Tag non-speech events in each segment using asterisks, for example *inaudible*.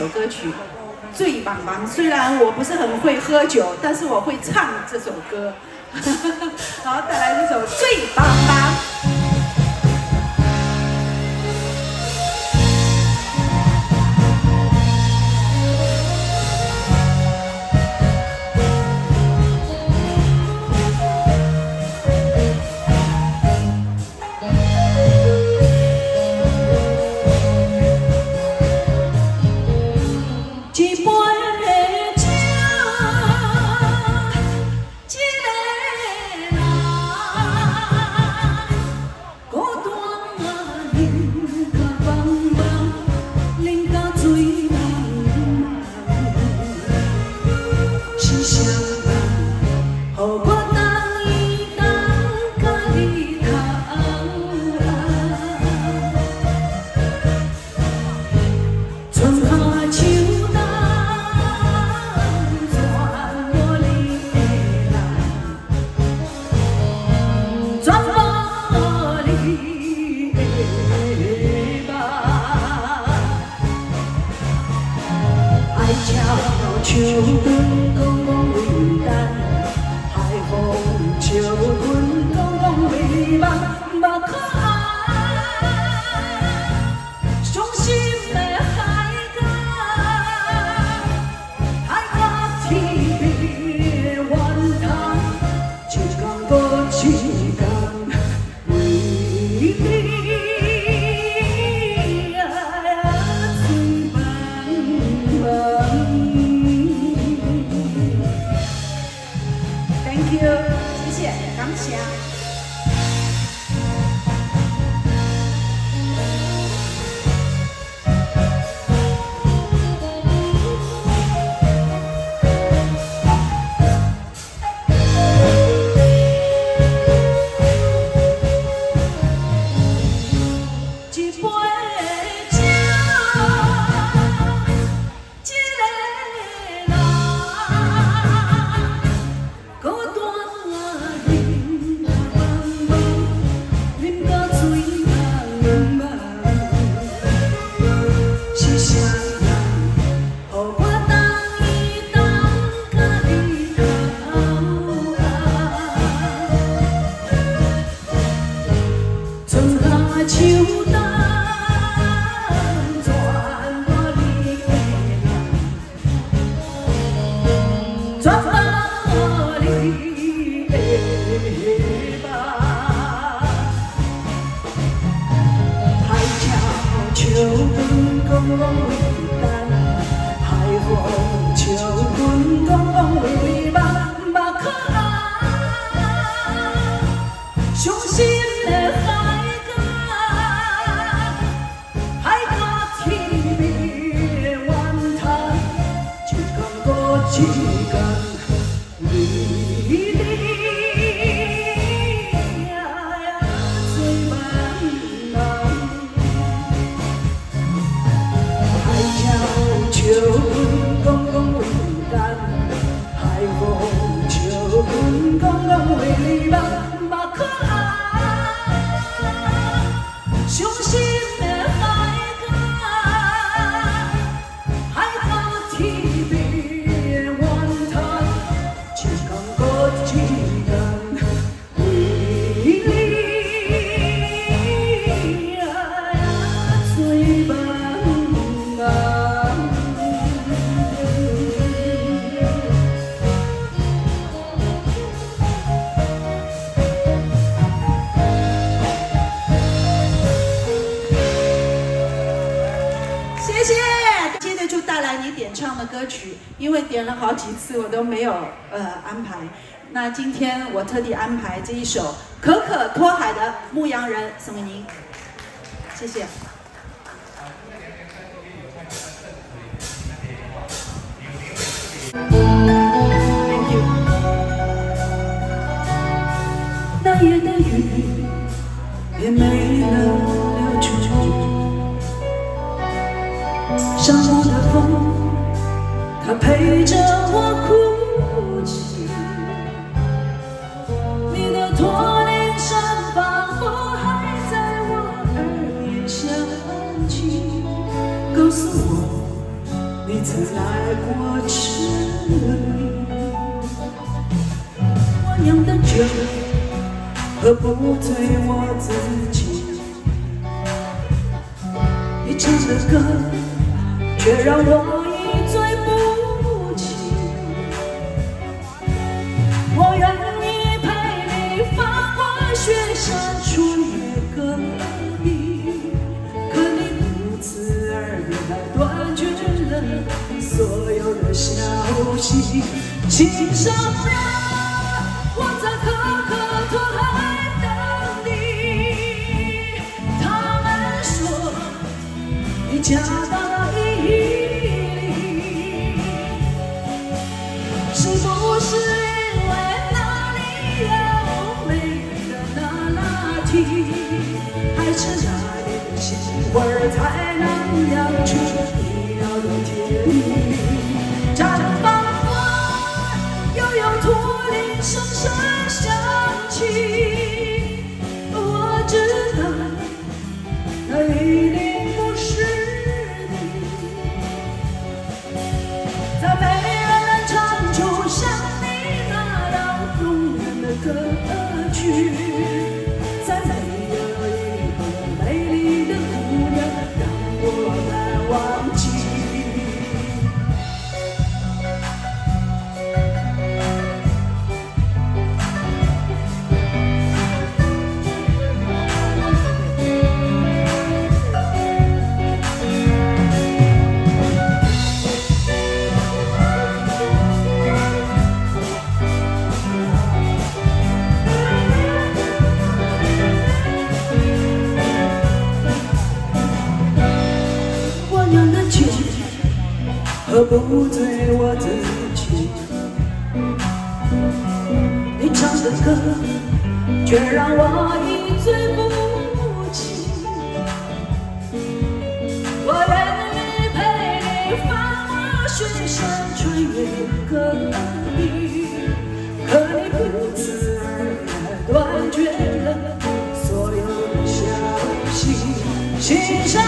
首歌曲《醉茫茫》。虽然我不是很会喝酒，但是我会唱这首歌。*laughs* 好，带来这首《醉茫茫》。Come on. Don't keep 次我都没有呃安排，那今天我特地安排这一首《可可托海》的《牧羊人》送给您，谢谢。那夜的雨也没了留住，沙漠的风，它陪着告诉我你曾来过这里我酿的酒喝不醉我自己你唱的歌却让我一醉不起。我愿意陪你翻过雪山穿消息。心上人，我在可可托海等你。他们说你嫁到了伊犁，是不是因为那里有美丽的那拉提，还是那里的杏花儿才能养出那不醉我自己。你唱的歌，却让我一醉不起。我愿意陪你翻过雪山，穿越戈壁，可你不辞而别，断绝了所有的消息。心上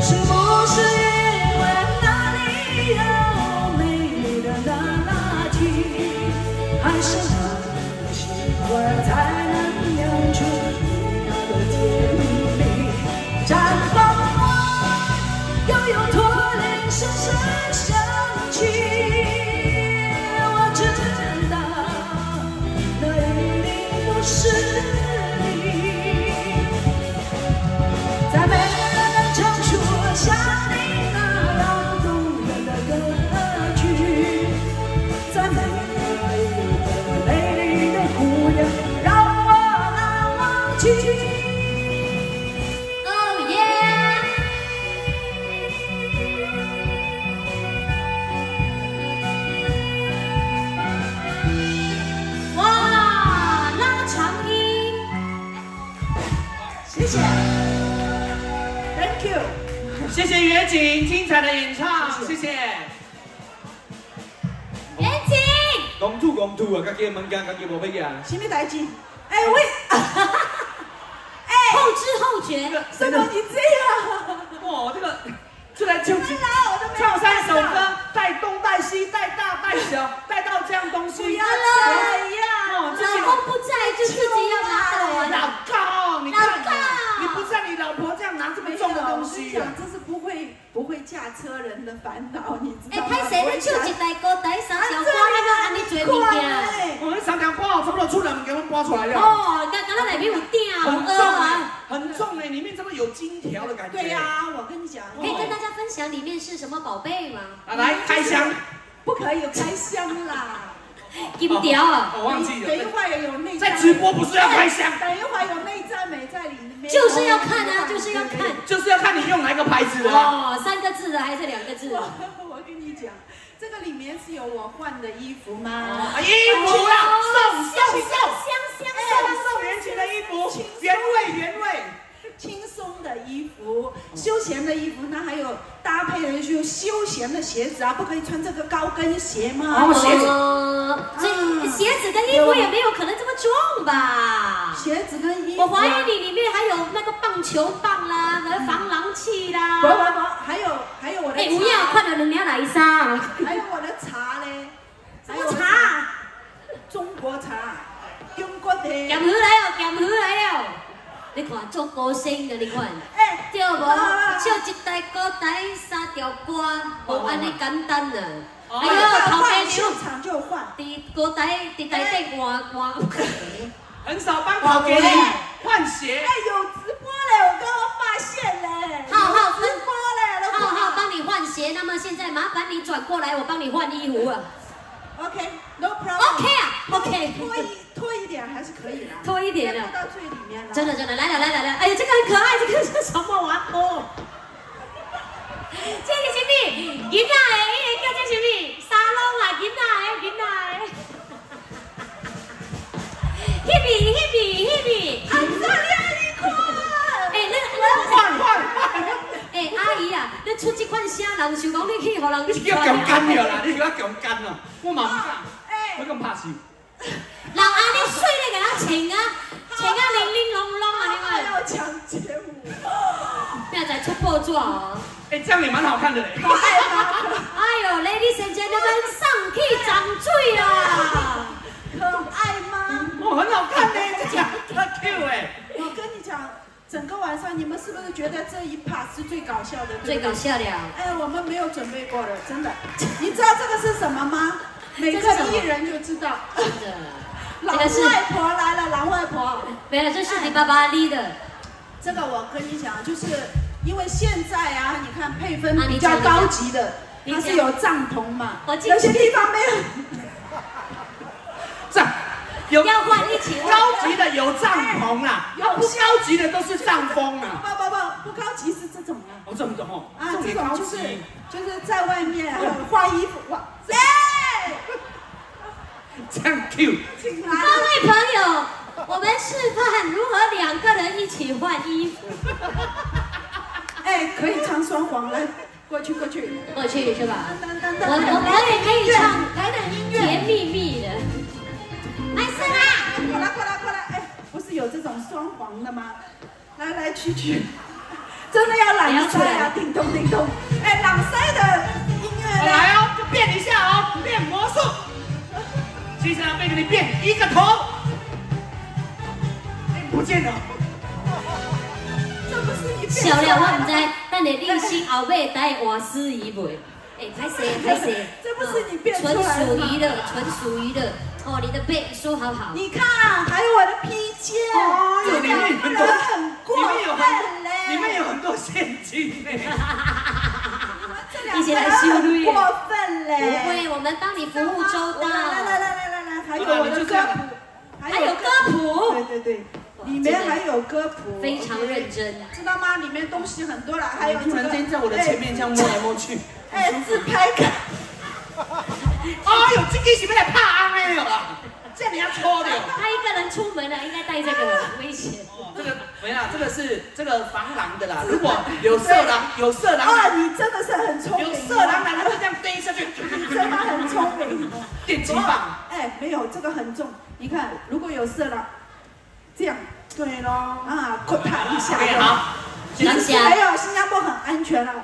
是不是哇，拉长音，谢谢，Thank you。谢谢远景精彩的演唱，谢谢。远景，讲土啊，家己的物件家己无要啊。什么代志？哎喂，哎，后知后觉，怎么你这样？*laughs* 哇，这个出来就唱三首歌，带东带西，带大带小，带到这样东西。不要这样老公不在就自己要拿走啊。老公，你看你你不在，你老婆这样拿这么重的东西驾车人的烦恼，你知哎，道吗？歹势，你唱一台高，台三条歌，那个安尼做物件。哎我们三条瓜差不多出来，我们给我们刮出来了。哦，刚刚那里面有电啊很重啊。，很重哎，里面这么有金条的感觉。对呀、我跟你讲，可以跟大家分享里面是什么宝贝吗？啊，来开箱，不可以有开箱啦。*laughs* 金条啊，我忘记了，等一会儿有内在在直播不是要开箱，等一会儿有内在美在里面，就是要看啊，就是要看。就是要看你用哪个牌子的啊。哦，三个字的还是两个字的？我 *laughs* 我跟你讲，这个里面是有我换的衣服吗？啊，衣服啦，送送送，香香送送年轻的衣服，原味原味。轻松的衣服，休闲的衣服，那还有搭配的就休闲的鞋子啊，不可以穿这个高跟鞋吗？哦鞋子哦，这鞋子跟衣服也没有可能这么重吧？鞋子跟衣服、我啊，怀疑你里面还有那个棒球棒啦，和防狼器啦。不不不，还有还有我的哎，不要，茶快点，你要来啥？还有我的茶嘞，什么还有茶？中国茶，中国的。咸鱼来了，咸鱼来了。你看做歌星的，你看。哎，对无？唱一台歌，台三条歌，无安尼简单啊！哎呦，头家现唱场就换。伫歌台伫台顶换换。很少帮跑给你换鞋哎，，有直播嘞，我刚刚发现嘞。浩浩直播嘞，浩浩帮你换鞋，那么现在麻烦你转过来，我帮你换衣服啊。OK，No problem。OK 啊，OK。拖一拖一点还是可以的。拖一点啊拖到最里面了。真的真的，来了来了来了，哎呀，这个很可爱，这个是什么玩偶？这是什么？囡仔的，伊个叫这什么？沙龙啊，囡仔的，囡仔的。迄边迄边迄边，安德烈一块。哎，那那换换换，哎，阿姨啊，你出这款声人想讲你去互人你是叫强奸了啦，你是叫强奸哦，我嘛唔敢，我咁怕死。人安尼水咧给他穿啊，穿啊玲玲珑珑啊，你还看，要抢街舞，不要再出破绽哦。哎，这样也蛮好看的嘞。可爱吗？哎呦，Ladies and gentlemen，上去长水啦！可爱吗？哦，很好看呢，这样很 Q 哎。整个晚上你们是不是觉得这一 part 是最搞笑的？对最搞笑了，哎，我们没有准备过的，真的。你知道这个是什么吗？*laughs* 每个艺人就知道。真的。老外婆来了，老外婆。没有，这是你爸爸立的。这个我跟你讲，就是因为现在啊，你看配分比较高级的，它是有帐篷嘛，有些地方没有。有要换一起换高级的有帐篷啦，要不高级的都是帐篷啦。不不不，不高级是这种啊。哦，这么懂哦，啊，这种就是。就是在外面呃换衣服哇，*laughs* 哎，这样 Q，请各来。位朋友，我们示范如何两个人一起换衣服，*laughs* 哎，可以唱双簧来，过去过去。过去是吧？我我可以可以唱来点音乐。甜蜜蜜的。双簧的吗？来来去去，*laughs* 真的要朗塞啊，叮咚叮咚。哎，朗塞的音乐呢？来哦，就变一下哦，变魔术。接下来被给你变一个头，哎，不见了。这不是你变出笑了，我唔知，等下你心后尾带换司仪袂？哎，拍谁拍谁？这不是你变出纯来的纯属娱乐，纯属娱乐。哦，你的背说好好。你看，还有我的披肩，哦这里面两个很多人很过里面有很分嘞，里面有很多现金嘞。这两个人很过分嘞。不会，我们帮你服务周到。来来来来来来，还有我的歌谱，还有歌谱对对对，里面还有歌谱，非常认真。知道吗？里面东西很多了，还有突然间在我的前面这样摸来摸去，哎，哎自拍杆，哎呦，这个是要来拍安的了啦，这样你要搓的。他一个人出门了，应该带这个很危险。哦这个没啦，这个是这个防狼的啦。如果有色狼，有色狼啊，你真的是很聪明，有色狼来，他就这样飞下去，你真的很聪明。电击棒。哎，没有这个很重，你看，如果有色狼，这样对咯。啊，扩弹一下。OK，好，感谢还有新加坡很安全啊，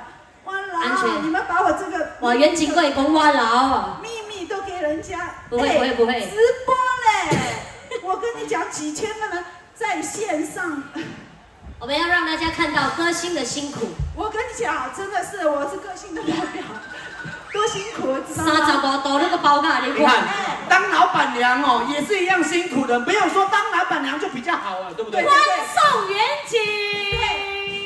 哇啦，安全你们把我这个哇，袁景贵公挖牢。秘密都给人家，不会哎不会不会直播嘞！我跟你讲，几千个人在线上，我们要让大家看到歌星的辛苦。我跟你讲，真的是我是个性的代表，多辛苦，知道三十吗？五度那个包盖，你你看看，，当老板娘哦，也是一样辛苦的，没有说当老板娘就比较好啊，对不对？对欢送远景。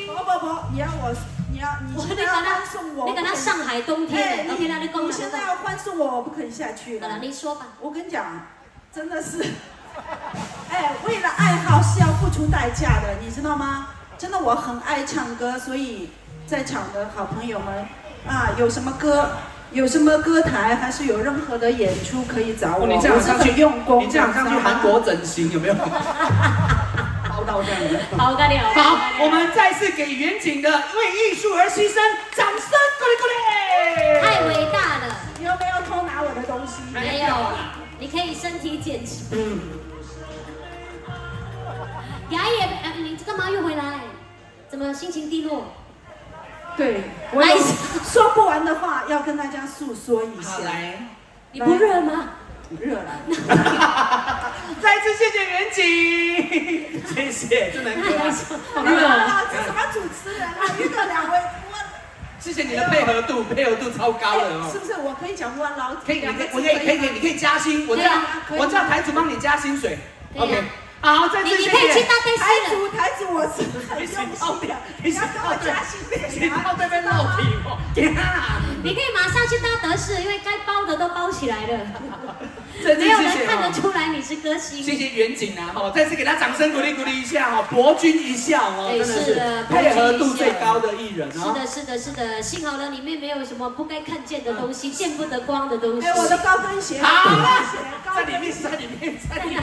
不不不，你要我，你要你我现在要你欢送我，你跟他上海冬哎，天你现在要欢送我，我不可以下去好，了。你说吧。我跟你讲，真的是，*laughs* 哎，为了爱好是要付出代价的，你知道吗？真的，我很爱唱歌，所以在场的好朋友们啊，有什么歌，有什么歌台，还是有任何的演出可以找我，哦，你这样上去用功，你这样上去韩国整形有没有？*laughs* 包到这样子。好，干了。好，我们再次给远景的为艺术而牺牲，掌声鼓励鼓励。太伟大了，你有没有偷拿我的东西？没有，你可以身体减轻。嗯，牙也，呃你干嘛又回来？怎么心情低落？对，我有说不完的话要跟大家诉说一下。好来，你不热吗？热了，*laughs* 再次谢谢远景，*laughs* 谢谢，真的很可爱。热了，这什么主持人啊？遇到两位，我谢谢你的配合度，配合度超高的哦哎是。不是？我可以讲我老可以，你可以，我可以，可以，可以，你可以加薪，我叫可以啊可以我叫台主帮你加薪水。啊 OK，好，再次你。可以台。主台主，我是很用心的，*laughs* 你要跟我加薪你到这边闹皮哦，天啊！*laughs* 你可以马上去搭德士，因为该包的都包起来了，*laughs* 没有人看得哦。出来你是歌星。谢谢远景啊，哈，再次给他掌声鼓励鼓励一下哈，博君一笑哦，对真的是的配合度最高的艺人哦。是的，是的，是的，幸好呢，里面没有什么不该看见的东西，见不得光的东西。哎，我的高跟鞋，好了在里面，在里面，在里面，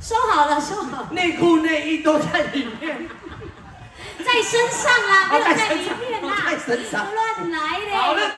收好了，收好了，内裤内衣都在里面。在身上啊，没有哦在在里面啦，在身上乱来嘞。好了。